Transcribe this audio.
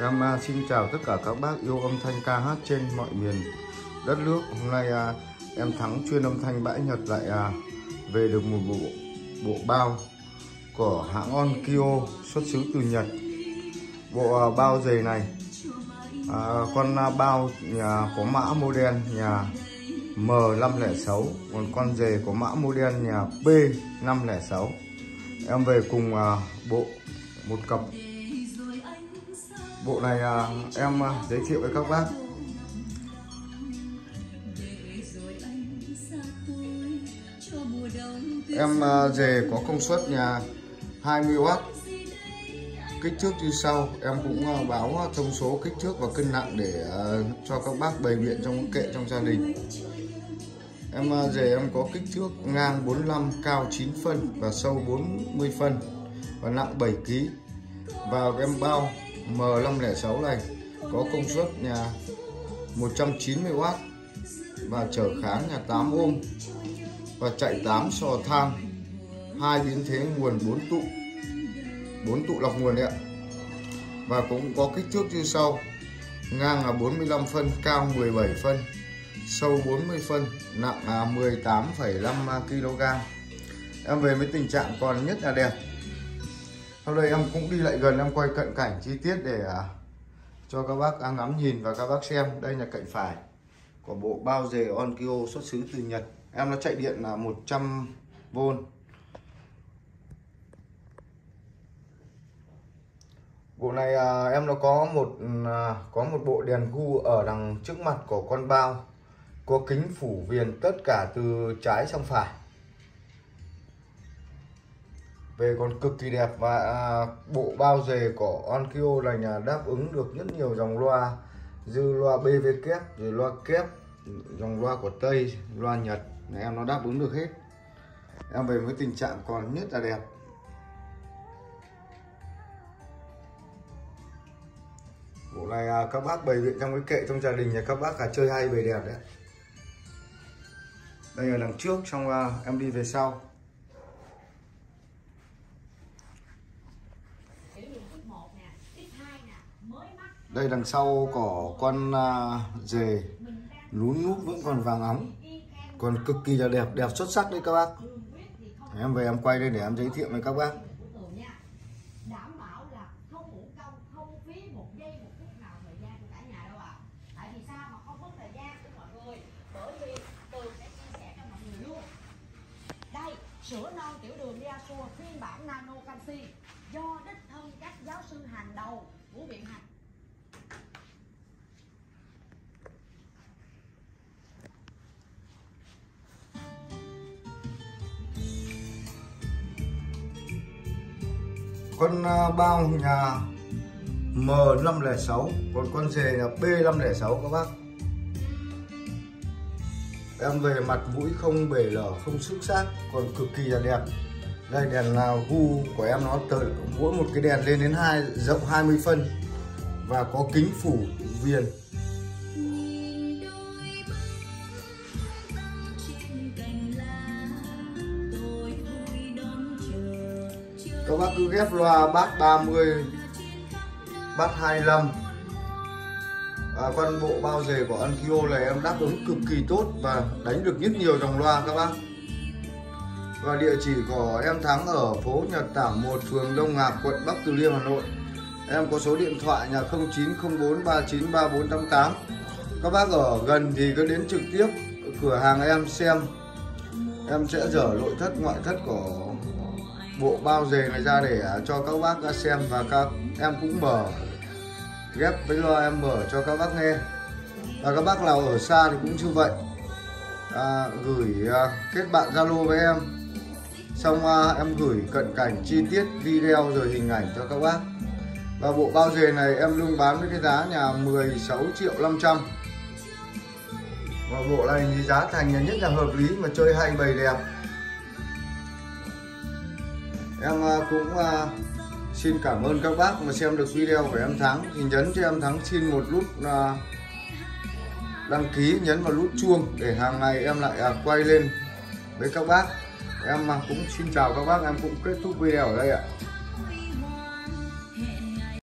Em xin chào tất cả các bác yêu âm thanh ca hát trên mọi miền đất nước. Hôm nay à, em Thắng chuyên âm thanh bãi Nhật lại à, về được một bộ bộ bao của hãng Onkyo xuất xứ từ Nhật. Bộ à, bao dề này. À, con à, bao nhà có mã model nhà M506 còn con dề có mã model nhà P506 em về cùng à, bộ một cặp. Bộ này à, em à, giới thiệu với các bác. Em à, dề có công suất nhà 20W kích thước như sau em cũng ờ, báo ờ, thông số kích thước và cân nặng để ờ, cho các bác bày biện trong kệ trong gia đình. Em à, dề em có kích thước ngang 45 cao 9 phân và sâu 40 phân và nặng 7 kg và em bao M506 này có công suất nhà 190W và trở kháng nhà 8 ohm và chạy 8 sò than hai biến thế nguồn 4 tụ. 4 tụ lọc nguồn đấy ạ. Và cũng có kích thước như sau. Ngang là 45 phân cao 17 phân sâu 40 phân nặng là 18,5 kg em về với tình trạng còn nhất là đẹp. Sau đây em cũng đi lại gần em quay cận cảnh chi tiết để à, cho các bác ngắm nhìn và các bác xem. Đây là cạnh phải của bộ bao dề Onkyo xuất xứ từ Nhật. Em nó chạy điện là 100V bộ này à, em nó có một à, có một bộ đèn gu ở đằng trước mặt của con bao có kính phủ viền tất cả từ trái sang phải. Về còn cực kỳ đẹp và à, bộ bao dề của Onkyo này là đáp ứng được rất nhiều dòng loa dư loa BV kép rồi loa kép dòng loa của Tây loa Nhật. Này em nó đáp ứng được hết. Em về với tình trạng còn nhất là đẹp. Bộ này à, các bác bày biện trong cái kệ trong gia đình nhà các bác là chơi hay bày đẹp đấy. Đây là đằng trước xong à, em đi về sau. Đây đằng sau có con à, dề lún nút vẫn còn vàng óng. Còn cực kỳ là đẹp đẹp xuất sắc đấy các bác. Em về em quay đây để em giới thiệu với các bác. Sữa non tiểu đường Diasua phiên bản nano canxi do đích thân các giáo sư hàng đầu của viện hạt. Con à, bao nhà M506 còn con dề là B506 các bác em về mặt mũi không bể lở, không xước xác, còn cực kỳ là đẹp. Đây, đèn là gu của em, nó tới mỗi một cái đèn lên đến hai, rộng 20 phân. Và có kính phủ viền. Các bác cứ ghép loa bát 30 bát 25 à, con bộ bao dề của Ankyo này em đáp ứng cực kỳ tốt và đánh được rất nhiều dòng loa các bác. Và địa chỉ của em Thắng ở phố Nhật Tảo 1 phường Đông Ngạc quận Bắc Từ Liêm Hà Nội. Em có số điện thoại nhà 0904393488 các bác ở gần thì cứ đến trực tiếp cửa hàng em xem. Em sẽ dở nội thất ngoại thất của bộ bao dề này ra để à, cho các bác xem và các em cũng mở ghép với loa em mở cho các bác nghe. Và các bác nào ở xa thì cũng như vậy. À, gửi à, kết bạn zalo với em. Xong à, em gửi cận cảnh chi tiết video rồi hình ảnh cho các bác. Và bộ bao dề này em luôn bán với cái giá nhà 16 triệu 500 và bộ này thì giá thành là nhất là hợp lý mà chơi hay bày đẹp. Em à, cũng à, xin cảm ơn các bác mà xem được video của em Thắng. Thì nhấn cho em Thắng xin một nút à, đăng ký, nhấn vào nút chuông để hàng ngày em lại à, quay lên với các bác. Em cũng xin chào các bác, em cũng kết thúc video ở đây ạ.